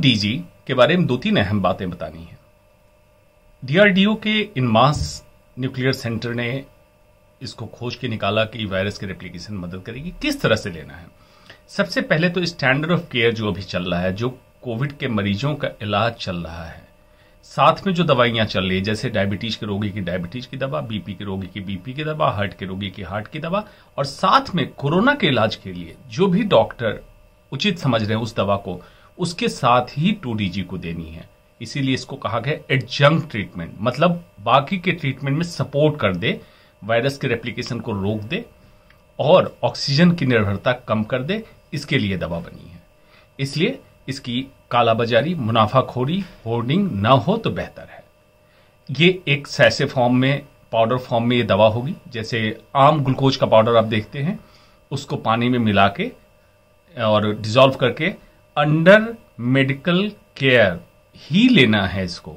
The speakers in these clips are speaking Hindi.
डीजी के बारे में दो तीन अहम बातें बतानी है। डीआरडीओ के इनमास न्यूक्लियर सेंटर ने इसको खोज के निकाला कि वायरस के रेप्लीकेशन मदद करेगी। किस तरह से लेना है? सबसे पहले तो स्टैंडर्ड ऑफ़ केयर जो अभी चल रहा है, जो कोविड के मरीजों का इलाज चल रहा है, साथ में जो दवाइयाँ चल रही है, जैसे डायबिटीज़ के रोगी की डायबिटीज़ की दवा बीपी के रोगी की बीपी की दवा हार्ट के रोगी की हार्ट की दवा, और साथ में कोरोना के इलाज के लिए जो भी डॉक्टर उचित समझ रहे हैं उस दवा को उसके साथ ही टू डीजी को देनी है। इसीलिए इसको कहा गया एडजंक ट्रीटमेंट मतलब बाकी के ट्रीटमेंट में सपोर्ट कर दे वायरस के रेप्लीकेशन को रोक दे और ऑक्सीजन की निर्भरता कम कर दे, इसके लिए दवा बनी है। इसलिए इसकी कालाबाजारी, मुनाफाखोरी होर्डिंग न हो तो बेहतर है। ये एक सैसे फॉर्म में पाउडर फॉर्म में ये दवा होगी। जैसे आम ग्लूकोज का पाउडर आप देखते हैं, उसको पानी में मिला के और डिजोल्व करके अंडर मेडिकल केयर ही लेना है इसको।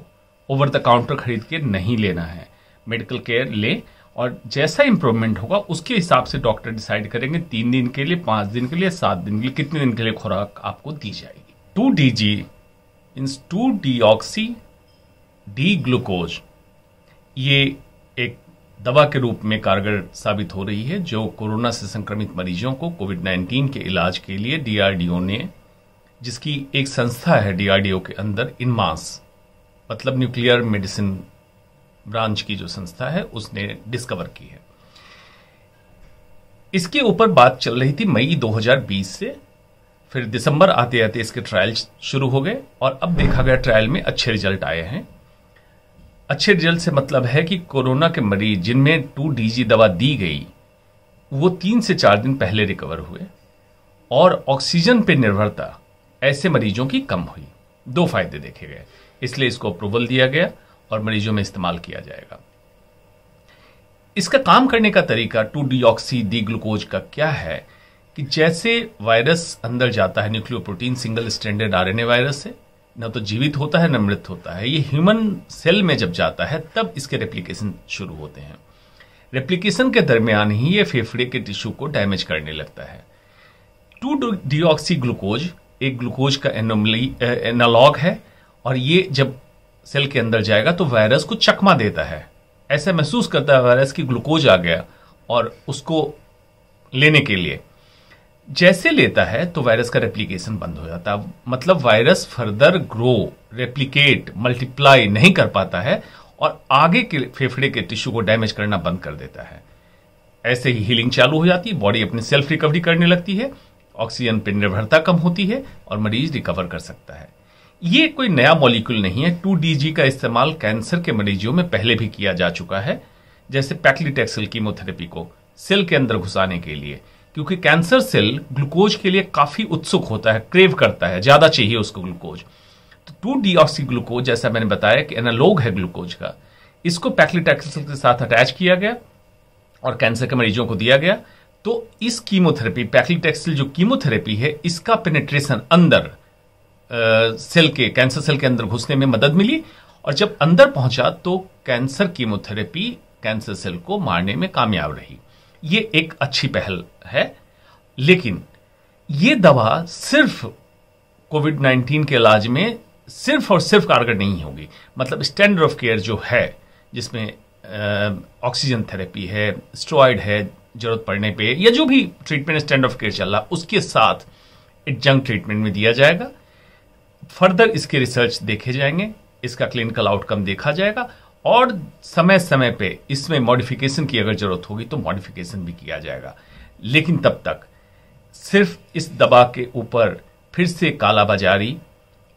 ओवर द काउंटर खरीद के नहीं लेना है। मेडिकल केयर ले और जैसा इंप्रूवमेंट होगा, उसके हिसाब से डॉक्टर डिसाइड करेंगे तीन दिन के लिए, पाँच दिन के लिए, सात दिन के लिए, कितने दिन के लिए खुराक आपको दी जाएगी। Two D G in two deoxy D glucose ये एक दवा के रूप में कारगर साबित हो रही है, जो कोरोना से संक्रमित मरीजों को कोविड 19 के इलाज के लिए डीआरडीओ ने जिसकी एक संस्था है डीआरडीओ के अंदर इनमास मतलब न्यूक्लियर मेडिसिन ब्रांच की जो संस्था है, उसने डिस्कवर की है। इसके ऊपर बात चल रही थी मई 2020 से। फिर दिसंबर आते आते इसके ट्रायल शुरू हो गए और अब देखा गया ट्रायल में अच्छे रिज़ल्ट आए हैं। अच्छे रिज़ल्ट से मतलब है कि कोरोना के मरीज़ जिनमें टू डीजी दवा दी गई, वो तीन से चार दिन पहले रिकवर हुए और ऑक्सीजन पे निर्भरता ऐसे मरीजों की कम हुई। दो फ़ायदे देखे गए। इसलिए इसको अप्रूवल दिया गया और मरीजों में इस्तेमाल किया जाएगा। इसका काम करने का तरीका टू डीऑक्सी डी ग्लूकोज का क्या है कि जैसे वायरस अंदर जाता है nucleoprotein single standard RNA virus से, न तो जीवित होता है, न मृत होता है। ये ह्यूमन सेल में जब जाता है, तब इसके रेप्लीकेशन शुरू होते हैं। रेप्लीकेशन के दरमियान ही ये फेफड़े के टिश्यू को डैमेज करने लगता है। टू डीऑक्सी ग्लूकोज एक ग्लूकोज का एनोमली एनालॉग है और ये जब सेल के अंदर जाएगा तो वायरस को चकमा देता है। ऐसा महसूस करता है वायरस की ग्लूकोज आ गया और उसको लेने के लिए। जैसे लेता है तो वायरस का रेप्लीकेशन बंद हो जाता है। मतलब virus further grow replicate multiply नहीं कर पाता है और आगे के फेफड़े के टिश्यू को डैमेज करना बंद कर देता है। ऐसे ही हीलिंग चालू हो जाती है बॉडी अपनी सेल्फ रिकवरी करने लगती है। ऑक्सीजन पर निर्भरता कम होती है और मरीज़ रिकवर कर सकता है। ये कोई नया मॉलिक्यूल नहीं है। टू डीजी का इस्तेमाल कैंसर के मरीजों में पहले भी किया जा चुका है, जैसे पैक्लीटेक्सिल कीमोथेरेपी को सेल के अंदर घुसाने के लिए, क्योंकि कैंसर सेल ग्लूकोज के लिए काफ़ी उत्सुक होता है, क्रेव करता है, ज़्यादा चाहिए उसको ग्लूकोज। तो टू डीऑक्सी ग्लूकोज जैसा मैंने बताया कि एनालॉग है ग्लूकोज का, इसको पैक्लीटेक्सिल के साथ अटैच किया गया और कैंसर के मरीजों को दिया गया। तो इस कीमोथेरेपी पैक्लीटेक्सिल जो कीमोथेरेपी है, इसका पेनेट्रेशन अंदर सेल के कैंसर सेल के अंदर घुसने में मदद मिली और जब अंदर पहुँचा तो कैंसर कीमोथेरेपी कैंसर सेल को मारने में कामयाब रही। ये एक अच्छी पहल है, लेकिन ये दवा सिर्फ़ कोविड 19 के इलाज में सिर्फ़ और सिर्फ़ कारगर नहीं होगी। मतलब स्टैंडर्ड ऑफ़ केयर जो है, जिसमें ऑक्सीजन थेरेपी है स्ट्रॉयड है ज़रूरत पड़ने पे या जो भी ट्रीटमेंट स्टैंड ऑफ़ केयर चल रहा, उसके साथ जंग ट्रीटमेंट में दिया जाएगा। फर्दर इसके रिसर्च देखे जाएँगे, इसका क्लिनिकल आउटकम देखा जाएगा, और समय समय पे इसमें मॉडिफिकेशन की अगर ज़रूरत होगी तो मॉडिफिकेशन भी किया जाएगा। लेकिन तब तक सिर्फ़ इस दवा के ऊपर फिर से कालाबाजारी,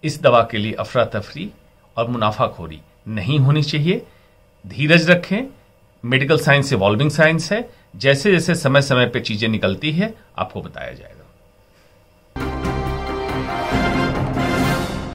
इस दवा के लिए अफरा तफरी और मुनाफाखोरी नहीं होनी चाहिए। धीरज रखें मेडिकल साइंस इवॉल्विंग साइंस है। जैसे जैसे समय समय पर चीज़ें निकलती है, आपको बताया जाएगा।